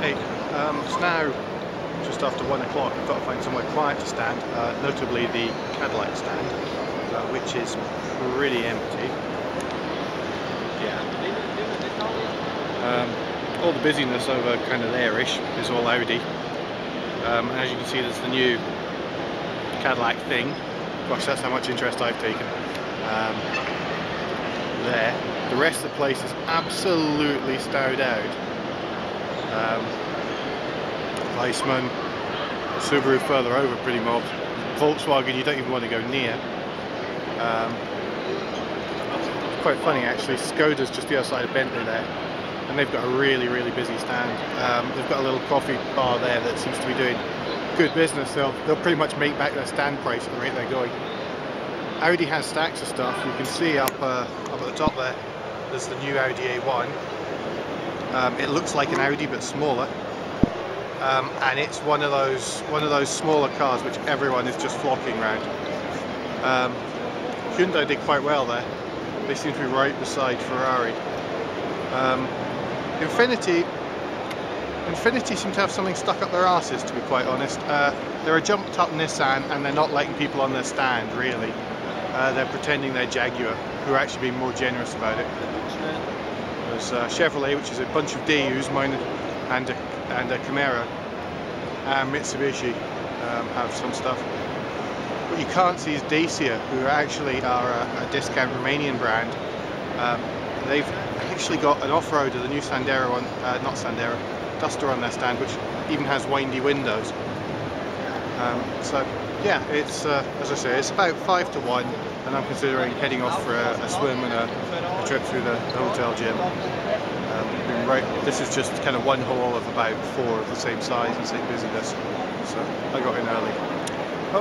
Hey, um, it's now just after one o'clock. I've got to find somewhere quiet to stand, uh, notably the Cadillac stand, uh, which is pretty empty. Yeah. Um, all the busyness over kind of there-ish is all Audi. Um, and as you can see, there's the new Cadillac thing. Gosh, that's how much interest I've taken. Um, there. The rest of the place is absolutely stowed out. Um, Subaru further over pretty much. Volkswagen you don't even want to go near. Um, quite funny actually, Skoda's just the other side of Bentley there and they've got a really really busy stand. Um, they've got a little coffee bar there that seems to be doing good business. They'll, they'll pretty much make back their stand price at the rate they're going. Audi has stacks of stuff. You can see up, uh, up at the top there, there's the new Audi A1. Um, it looks like an Audi but smaller. Um, and it's one of those one of those smaller cars which everyone is just flocking around. Um, Hyundai did quite well there. They seem to be right beside Ferrari. Um, Infiniti seem to have something stuck up their asses to be quite honest. Uh, they're a jumped up Nissan and they're not letting people on their stand really. Uh, they're pretending they're Jaguar, who are actually being more generous about it. There's uh, Chevrolet, which is a bunch of Daewoos, mine and a, and a Camaro, and Mitsubishi um, have some stuff. What you can't see is Dacia, who actually are a, a discount Romanian brand. Um, they've actually got an off-roader, the new Sandero one, uh, not Sandero, Duster on their stand, which even has windy windows. Um, so yeah, it's uh, as I say, it's about five to one, and I'm considering heading off for a, a swim and a, a, trip through the, the hotel gym. Um, right, this is just kind of one hole of about four of the same size and same busyness. So I got